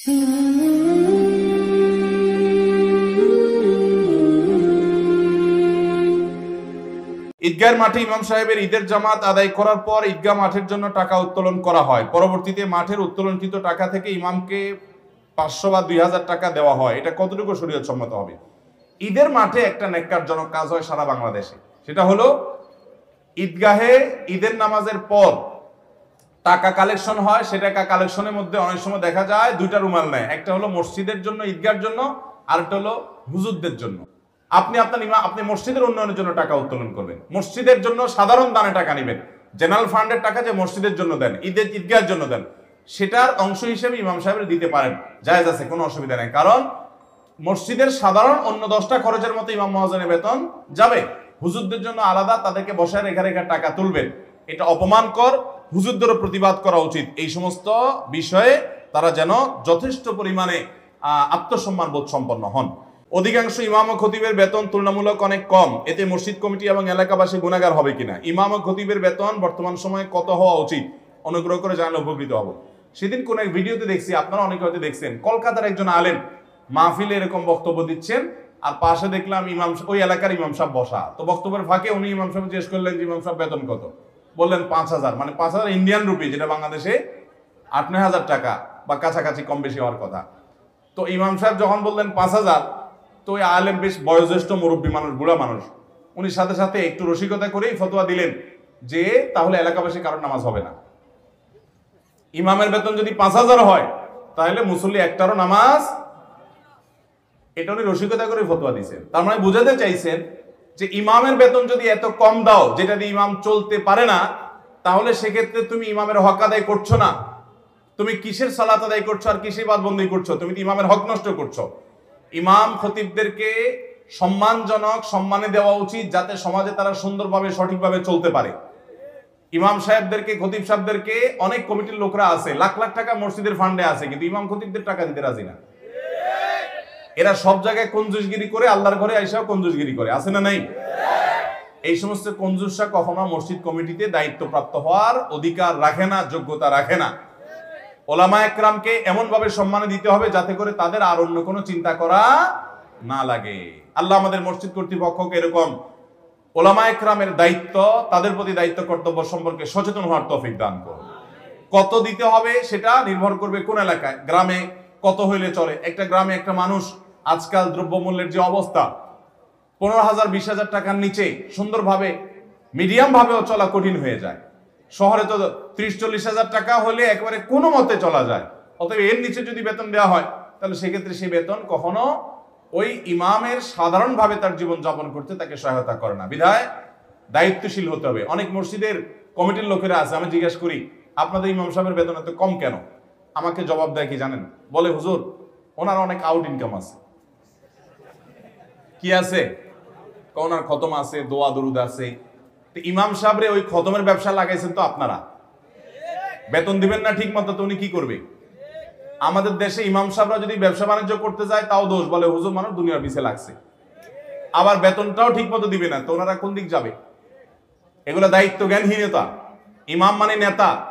ঈদগাহের মাঠে ইমাম সাহেবের ঈদের জামাত আদায় করার পর ঈদগাহ মাঠের জন্য টাকা উত্তোলন করা হয়। পরবর্তীতে মাঠের উত্তোলনকৃত টাকা থেকে ইমামকে পাঁচশো বা দুই হাজার টাকা দেওয়া হয়। এটা কতটুকু শরীয়ত সম্মত হবে? ঈদের মাঠে একটা নেককারজনক কাজ হয় সারা বাংলাদেশে। সেটা হলো, ঈদগাহে ঈদের নামাজের পর টাকা কালেকশন হয়, সে টাকা কালেকশনের মধ্যে অনেক সময় দেখা যায় দুইটা রুমাল নেয়। একটা হলো মসজিদের জন্য, ঈদগার জন্য, আরেকটা হলো হুজুরদের জন্য। আপনি আপনার ইমা আপনি মসজিদের উন্নয়নের জন্য টাকা উত্তোলন করবেন। মসজিদের জন্য সাধারণ দানে টাকা নেবেন। জেনারেল ফান্ডের টাকা যে মসজিদের জন্য দেন, ঈদের ঈদগার জন্য দেন, সেটার অংশ হিসেবে ইমাম সাহেবের দিতে পারেন। জায়েজ আছে, কোনো অসুবিধা নেই। কারণ মসজিদের সাধারণ অন্য দশটা খরচের মতো ইমাম মহাজনের বেতন যাবে। হুজুরদের জন্য আলাদা, তাদেরকে বসায় রেখা রেখা টাকা তুলবেন। এটা অপমানকর হুজুরদেরও প্রতিবাদ করা উচিত। এই সমস্ত বিষয়ে তারা যেন যথেষ্ট পরিমাণে আত্মসম্মান বোধ সম্পন্ন হন। অধিকাংশ ইমাম ও খতিবের বেতন তুলনামূলক অনেক কম। এতে মসজিদ কমিটি এবং এলাকাবাসী গুণাগার হবে কিনা? ইমাম ও খতিবের বেতন বর্তমান সময়ে কত হওয়া উচিত? অনুগ্রহ করে জানলে উপকৃত হব। সেদিন কোন এক ভিডিওতে দেখছি, আপনারা অনেকে হয়তো দেখছেন, কলকাতার একজন আলেম মাহফিলে এরকম বক্তব্য দিচ্ছেন, আর পাশে দেখলাম ইমাম ওই এলাকার ইমাম সাহেব বসা। তো বক্তব্যের ফাঁকে উনি ইমাম সাহেব জিজ্ঞেস করলেন যে, ইমাম সাহেব, বেতন কত? বললেন পাঁচ হাজার মানে পাঁচ হাজার ইন্ডিয়ান রুপি যেটা বাংলাদেশে আট নয় হাজার টাকা বা কাছাকাছি কম বেশি হওয়ার কথা। তো ইমাম সাহেব যখন বললেন পাঁচ হাজার, তো ওই আলেম বেশ বয়োজ্যেষ্ঠ মুরব্বী মানুষ, বুড়া মানুষ। উনি সাথে সাথে একটু রসিকতা করেই ফতোয়া দিলেন যে তাহলে এলাকাবাসী কারোর নামাজ হবে না। ইমামের বেতন যদি পাঁচ হাজার হয়, তাহলে মুসল্লি একটারও নামাজ, এটা উনি রসিকতা করে ফতোয়া দিয়েছেন। তার মানে বুঝাতে চাইছেন যে ইমামের বেতন যদি এত কম দাও, যেটা দিয়ে ইমাম চলতে পারে না, তাহলে সেক্ষেত্রে তুমি ইমামের হক আদায় করছ না। তুমি কিসের সালাত আদায় করছ আর কিসের বাদবন্দি করছ? তুমি ইমামের হক নষ্ট করছ। ইমাম খতিবদেরকে সম্মানজনক সম্মানে দেওয়া উচিত, যাতে সমাজে তারা সুন্দরভাবে, সঠিকভাবে চলতে পারে। ইমাম সাহেবদেরকে, খতিব সাহেবদেরকে অনেক কমিটির লোকরা আছে, লাখ লাখ টাকা মসজিদের ফান্ডে আছে, কিন্তু ইমাম খতিবদের টাকা দিতে রাজি না। এরা সব জায়গায় কঞ্জুসগিরি করে, আল্লাহর ঘরে আইসাও কঞ্জুসগিরি করে। আছে না নাই? এই সমস্ত কঞ্জুসরা কখনো মসজিদ কমিটিতে দায়িত্বপ্রাপ্ত হওয়ার অধিকার রাখে না, যোগ্যতা রাখে না। ওলামা একরামকে এমন ভাবে সম্মান দিতে হবে যাতে করে তাদের আর অন্য কোনো চিন্তা করা না লাগে। আল্লাহ আমাদের মসজিদ কর্তৃপক্ষকে এরকম ওলামা একরামের দায়িত্ব, তাদের প্রতি দায়িত্ব কর্তব্য সম্পর্কে সচেতন হওয়ার তফিক দান করুন। কত দিতে হবে সেটা নির্ভর করবে কোন এলাকায়? গ্রামে কত হইলে চলে? একটা গ্রামে একটা মানুষ আজকাল দ্রব্যমূল্যের যে অবস্থা, পনেরো হাজার, বিশ হাজার টাকার নিচে সুন্দরভাবে মিডিয়াম ভাবেও চলা কঠিন হয়ে যায়। শহরে তো ত্রিশ, চল্লিশ হাজার টাকা হলে একবারে কোনো মতে চলা যায়। অতএব এর নিচে যদি বেতন দেওয়া হয়, তাহলে সেক্ষেত্রে সেই বেতন কখনো ওই ইমামের সাধারণভাবে তার জীবন যাপন করতে তাকে সহায়তা করে না। বিধায় দায়িত্বশীল হতে হবে। অনেক মসজিদের কমিটির লোকেরা আছে, আমি জিজ্ঞেস করি, আপনাদের ইমাম সাহেবের বেতন এত কম কেন? আমাকে জবাব দেয় কি জানেন? বলে, হুজুর, ওনার অনেক আউট ইনকাম আছে। কি আছে? ওনার খতম আছে, দোয়া দরুদ আছে। ইমাম সাহেবরে ওই খতমের ব্যবসা লাগাইছেন তো আপনারা? বেতন দিবেন না ঠিক মতো, তো উনি কি করবে? আমাদের দেশে ইমাম সাহেবরা যদি ব্যবসা বাণিজ্য করতে যায়, তাও দোষ। বলে, হুজুর, মানুষ দুনিয়ার পিছে লাগছে। আবার বেতনটাও ঠিক মতো দিবে না, তো ওনারা কোন দিক যাবে? এগুলো দায়িত্ব জ্ঞানহীনতা ইমাম মানে নেতা।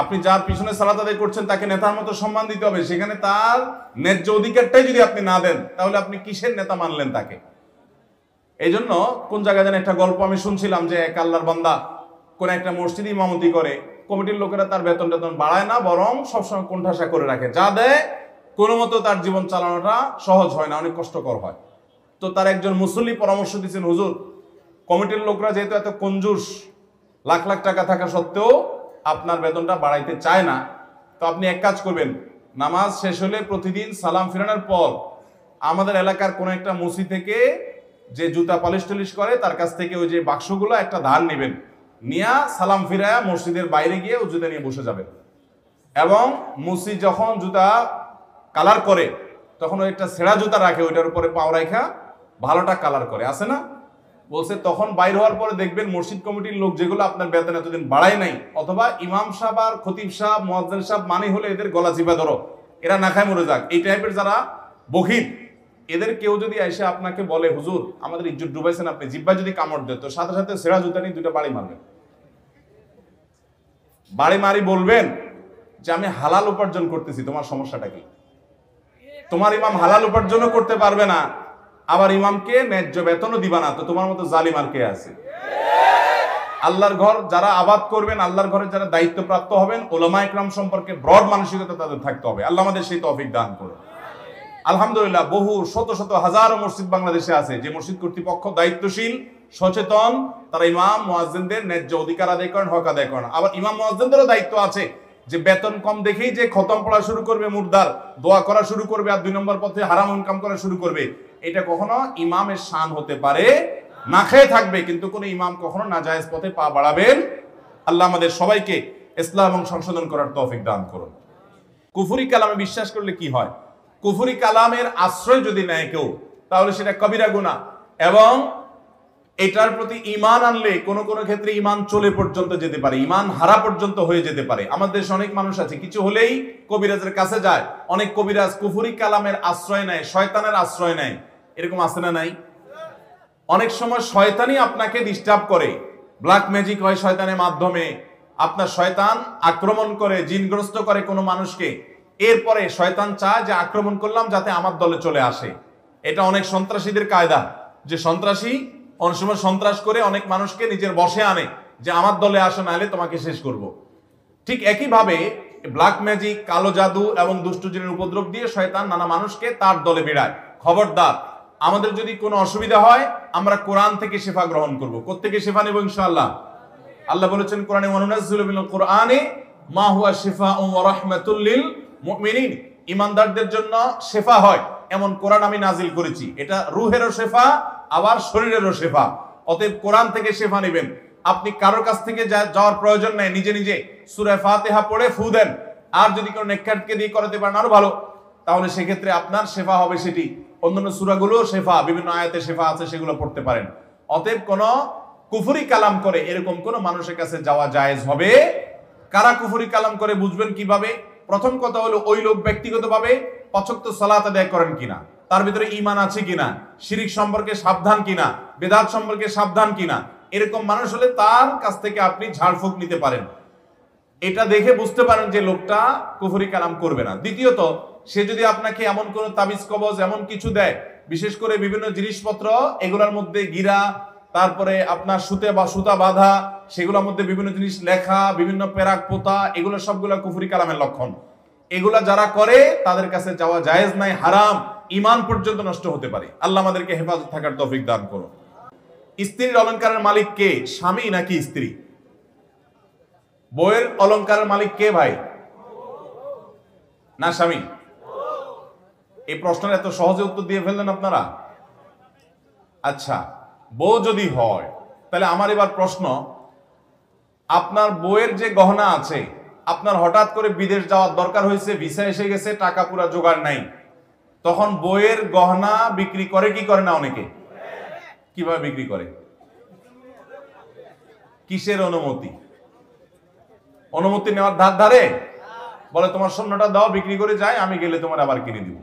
আপনি যার পিছনে সালাত আদায় করছেন, তাকে নেতার মতো সম্মান দিতে হবে। সেখানে তার ন্যায্য অধিকারটাই যদি আপনি না দেন, তাহলে আপনি কিসের নেতা মানলেন তাকে? এই জন্য কোন জায়গায় যেন একটা গল্প আমি শুনছিলাম যে এক আল্লাহর বান্দা কোন একটা মসজিদ ইমামতি করে, কমিটির লোকেরা তার বেতন টেতন বাড়ায় না, বরং সবসময় কোণঠাসা করে রাখে। যা দেয়, কোনো মতো তার জীবন চালানোটা সহজ হয় না, অনেক কষ্টকর হয়। তো তার একজন মুসল্লি পরামর্শ দিচ্ছেন হুজুর, কমিটির লোকরা যেহেতু এত কঞ্জুস, লাখ লাখ টাকা থাকা সত্ত্বেও আপনার বেতনটা বাড়াইতে চায় না। তো আপনি এক কাজ করবেন, নামাজ শেষ হলে প্রতিদিন সালাম ফিরানোর পর আমাদের এলাকার কোন একটা মুসি থেকে যে জুতা পালিশ টালিশ করে, তার কাছ থেকে ওই যে বাক্সগুলো, একটা ধার নেবেন। নিয়া সালাম ফিরায়া মসজিদের বাইরে গিয়ে ও জুতা নিয়ে বসে যাবেন। এবং মুসি যখন জুতা কালার করে, তখন ওই একটা ছেঁড়া জুতা রাখে, ওইটার উপরে পাও রাখা ভালোটা কালার করে। আছে না? বলছে, তখন বাইর হওয়ার পরে দেখবেন মসজিদ কমিটির লোক যেগুলো আপনার বেতন এতদিন বাড়ায় নাই, অথবা ইমাম সাহেব আর খতিব সাহেব, মোয়াজ্জেন সাহেব মানে হলে এদের গলা চিপা ধরো। এরা না খায় মরে যাক। এই টাইপের যারা বখির এদের কেউ যদি এসে আপনাকে বলে, হুজুর, আমাদের ইজ্জত ডুবাইছেন আপনি জিব্বা যদি কামড় দেয় তো সাথে সাথে সেরা জুতা নিয়ে দুটো বাড়ি মারবেন। বাড়ি মারি বলবেন যে, আমি হালাল উপার্জন করতেছি, তোমার সমস্যাটা কি? তোমার ইমাম হালাল উপার্জনও করতে পারবে না আবার ইমামকে ন্যায্য বেতনও দিবা না, তো তোমার মতো জালিম আর কে আছে? আল্লাহর ঘর যারা আবাদ করবেন, আল্লাহর ঘরে যারা দায়িত্বপ্রাপ্ত হবেন, ওলামা ইকরাম সম্পর্কে ব্রড মানসিকতা তাদের থাকতে হবে। আল্লাহ আমাদের সেই তৌফিক দান করুন। আলহামদুলিল্লাহ, বহু, শত শত, হাজারো মসজিদ বাংলাদেশে আছে। যে মসজিদ কর্তৃপক্ষ দায়িত্বশীল, সচেতন, তারা ইমাম, মুয়াজ্জিনদের ন্যায্য অধিকার আদায় করেন, হক আদায় করেন। আবার ইমাম, মুয়াজ্জিনদেরও দায়িত্ব আছে যে বেতন কম দেখেই যে খতম পড়া শুরু করবে মুর্দার, দোয়া করা শুরু করবে আর দুই নম্বর পথে হারাম ইনকাম করা শুরু করবে। এটা কখনো ইমামের শান হতে পারে না খেয়ে থাকবে, কিন্তু কোনো ইমাম কখনো না নাজায়েজ পথে পা বাড়াবেন। আল্লাহ আমাদের সবাইকে ইসলাম এবং সংশোধন করার তৌফিক দান করুন। কুফুরি কালামে বিশ্বাস করলে কি হয়? কুফুরি কালামের আশ্রয় যদি নেয় কেউ, তাহলে সেটা কবিরা গুণা এবং এটার প্রতি ইমান আনলে কোনো কোনো ক্ষেত্রে ইমান চলে পর্যন্ত যেতে পারে ইমান হারা পর্যন্ত হয়ে যেতে পারে। আমাদের দেশে অনেক মানুষ আছে, কিছু হলেই কবিরাজের কাছে যায়, অনেক কবিরাজ কুফুরি কালামের আশ্রয় নেয়, শয়তানের আশ্রয় নেয়। এরকম আছে না নাই? অনেক সময় শয়তানই আপনাকে ডিস্টার্ব করে। ব্ল্যাক ম্যাজিক হয় শয়তানের মাধ্যমে। আপনার শয়তান আক্রমণ করে, জিনগ্রস্ত করে কোনো মানুষকে। এরপরে শয়তান চায় যে আক্রমণ করলাম যাতে আমার দলে চলে আসে। এটা অনেক সন্ত্রাসীদের কায়দা। যে সন্ত্রাসী অনেক সময় সন্ত্রাস করে অনেক মানুষকে নিজের বসে আনে। যে আমার দলে আসে, নাহলে তোমাকে শেষ করব। ঠিক একইভাবে ব্ল্যাক ম্যাজিক কালো জাদু এবং দুষ্টজিনের উপদ্রব দিয়ে শয়তান নানা মানুষকে তার দলে বেড়ায়। খবরদার আমাদের যদি কোনো অসুবিধা হয়, আমরা কোরআন থেকে শেফা গ্রহণ করব। কোত্থেকে শেফা নেব ইনশাআল্লাহ? আল্লাহ বলেছেন, কোরআনে ওয়ানুনাজ্জিলু মিনাল কোরআনে মা হুয়া শিফাউন ওয়া রাহমাতুল লিল মুমিনিন। ইমানদারদের জন্য শেফা হয়, এমন কোরআন আমি নাজিল করেছি। এটা রুহেরও শেফা, আবার শরীরেরও শেফা। অতএব কোরআন থেকে শেফা নেবেন। আপনি কারোর কাছ থেকে যাওয়ার প্রয়োজন নেই, নিজে নিজে সূরা ফাতিহা পড়ে ফু দেন। আর যদি কোনো নেককারকে দিয়ে করাতে পারেন, আরও ভালো। তাহলে সেক্ষেত্রে আপনার শেফা হবে সেটি। অন্যান্য সূরাগুলো শেফা, বিভিন্ন আয়াতে শেফা আছে, সেগুলো পড়তে পারেন। অতএব কোন কুফুরি কালাম করে এরকম কোন মানুষের কাছে যাওয়া জায়েজ হবে? কারা কুফুরি কালাম করে বুঝবেন কীভাবে? প্রথম কথা হলো ওই লোক ব্যক্তিগতভাবে পছক্ত সালাত আদায় করেন কিনা? তার ভিতরে ইমান আছে কিনা? শিরিক সম্পর্কে সাবধান কিনা? বেদাত সম্পর্কে সাবধান কিনা? এরকম মানুষ হলে তার কাছ থেকে আপনি ঝাড়ফুঁক নিতে পারেন। এটা দেখে বুঝতে পারেন যে লোকটা কুফরি কালাম করবে না। দ্বিতীয়ত, সে যদি আপনাকে এমন কোন তাবিজ, কবজ, এমন কিছু দেয়, বিশেষ করে বিভিন্ন জিনিসপত্র, এগুলোর মধ্যে গিরা, তারপরে আপনার সুতে বা সুতা বাঁধা, সেগুলোর মধ্যে বিভিন্ন জিনিস লেখা, বিভিন্ন পেরাক পোতা, এগুলো সবগুলো কুফরি কালামের লক্ষণ। এগুলা যারা করে, তাদের কাছে যাওয়া জায়েজ নাই, হারাম ইমান পর্যন্ত নষ্ট হতে পারে। আল্লাহ আমাদেরকে হেফাজত থাকার তৌফিক দান করুন। স্ত্রীর অলংকারের মালিক কে? স্বামী নাকি স্ত্রী? বইয়ের অলংকারের মালিক কে ভাই? না, স্বামী। এই প্রশ্নের এত সহজে উত্তর দিয়ে ফেললেন আপনারা? আচ্ছা বউ যদি হয়, তাহলে আমার এবার প্রশ্ন, আপনার বইয়ের যে গহনা আছে, আপনার হঠাৎ করে বিদেশ যাওয়ার দরকার হয়েছে, ভিসা এসে গেছে, টাকা পুরা জোগাড় নাই, তখন বইয়ের গহনা বিক্রি করে কি করে না অনেকে? কীভাবে বিক্রি করে? কিসের অনুমতি? অনুমতি নেওয়ার ধার ধারে বলে, তোমার স্বর্ণটা দাও, বিক্রি করে যায় আমি গেলে তোমার আবার কিনে দিব।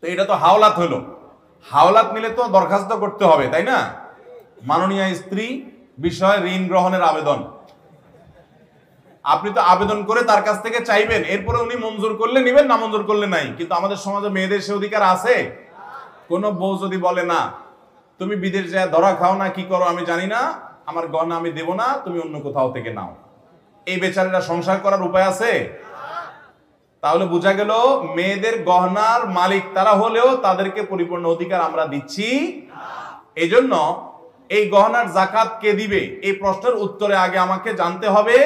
তো এটা তো হাওলাত হলো। হাওলাত নিলে তো দরখাস্ত করতে হবে, তাই না? মাননীয় স্ত্রী বিষয় ঋণ গ্রহণের আবেদন। আপনি তো আবেদন করে তার কাছ থেকে চাইবেন, এরপরে উনি মঞ্জুর করলে নিবেন, না মঞ্জুর করলে নাই। কিন্তু আমাদের সমাজে মেয়েদের সে অধিকার আছে? কোন বউ যদি বলে, না, তুমি বিদেশ যায় ধরা খাও না, কি করো আমি জানি না, আমার গহনা আমি দেব না, তুমি অন্য কোথাও থেকে নাও। এই বেচারেরা সংসার করার উপায় আছে? তাহলে বোঝা গেল মেয়েদের গহনার মালিক তারা হলেও তাদেরকে পরিপূর্ণ অধিকার আমরা দিচ্ছি। এই জন্য এই গহনার জাকাত কে দিবে? এই প্রশ্নের উত্তরে আগে আমাকে জানতে হবে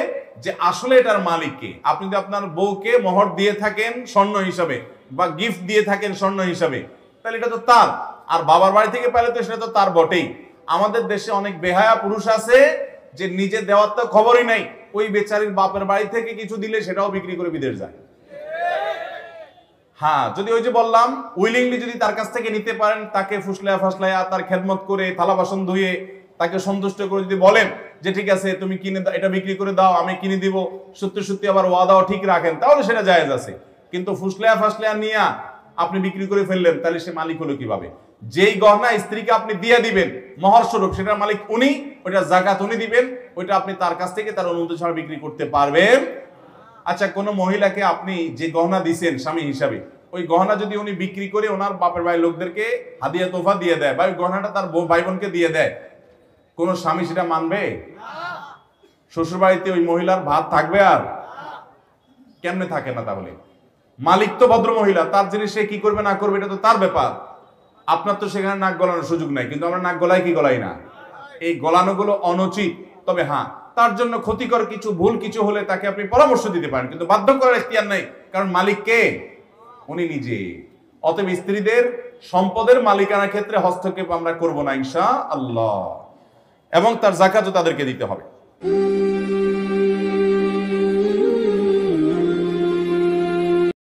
যে আসলে এটার মালিক কে? আপনি যদি আপনার বউকে মোহর দিয়ে থাকেন স্বর্ণ হিসাবে বা গিফট দিয়ে থাকেন স্বর্ণ হিসাবে, তাহলে এটা তো তার। আর বাবার বাড়ি থেকে পেলে তো সেটা তো তার বটেই। আমাদের দেশে অনেক বেহায়া পুরুষ আছে যে নিজে দেওয়ার তো খবরই নাই। ওই বেচারির বাপের বাড়ি থেকে কিছু দিলে সেটাও বিক্রি করে বিদেশ যায়। হ্যাঁ যদি ওই যে বললাম উইলিংলি যদি তার কাছ থেকে নিতে পারেন, তাকে ফুসলায়া ফাসলায়া, তার খেদমত করে, থালা বাসন ধুয়ে, তাকে সন্তুষ্ট করে যদি বলেন যে ঠিক আছে, তুমি কিনে এটা বিক্রি করে দাও, আমি কিনে দিব, সত্যি সত্যি আবার ওয়াদাও ঠিক রাখেন, তাহলে সেটা জায়েজ আছে। কিন্তু ফুসলায়া ফাসলায়া নিয়ে আপনি বিক্রি করে ফেললেন, তাহলে সে মালিক হলো কীভাবে? যেই গহনা স্ত্রীকে আপনি দিয়ে দিবেন মহর স্বরূপ সেটার মালিক উনি, ওইটা জাকাত উনি দিবেন, ওইটা আপনি তার কাছ থেকে তার অনুমতি ছাড়া বিক্রি করতে পারবেন। আচ্ছা কোনো মহিলাকে আপনি যে গহনা দিছেন স্বামী হিসাবে, ওই গহনা যদি উনি বিক্রি করে ওনার বাপের ভাই লোকদেরকে হাদিয়া তোফা দিয়ে দেয় বা ওই গহনাটা তার ভাই বোনকে দিয়ে দেয়, কোন স্বামী সেটা মানবে? শ্বশুর বাড়িতে ওই মহিলার ভাত থাকবে আর? কেমনে থাকে না তাহলে? মালিক তো ভদ্র মহিলা, তার জিনিস সে কি করবে না করবে এটা তো তার ব্যাপার। আপনার তো সেখানে নাক গলানোর সুযোগ নাই, কিন্তু আমরা নাক গলাই কি গলাই না? এই গলানোগুলো অনুচিত, তবে হ্যাঁ তার জন্য ক্ষতিকর কিছু, ভুল কিছু হলে তাকে আপনি পরামর্শ দিতে পারেন, কিন্তু বাধ্য করার এখতিয়ার নাই, কারণ মালিক কে? উনি নিজে। অতএব স্ত্রীদের সম্পদের মালিকানার ক্ষেত্রে হস্তক্ষেপ আমরা করব না ইনশা আল্লাহ এবং তার জাকাতও তাদেরকে দিতে হবে।